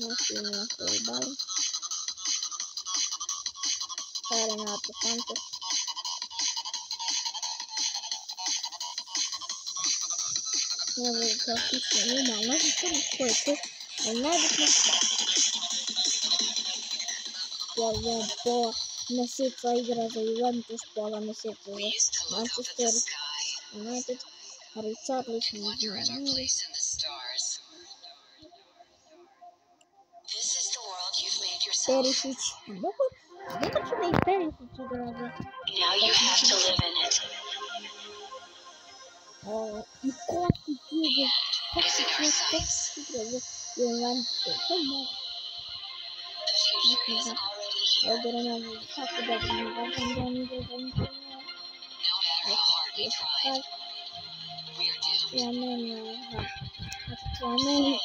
Nice doing this, everybody. Starting out the center. Never go to see my mother from quick. I never can stop. Я вам по носиться игра за Ювентус, пола носиться за Манчестер Юнайтед, Ричард Лишний. yourself. Look at your big parents. Now you have to live in it. Oh, you can't be here. Exit ourselves. You're running so much. The future is already here. Oh, but I'm not going to talk about you. I'm going to go No matter how hard we. Yeah, man. That's what I mean.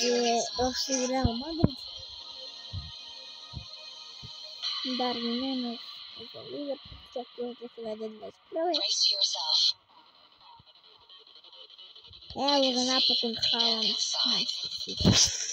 You're a doctor now. dar menos resolvida, porque aqui outra cidade das pruebas. É, vou ganhar para controlar, mas.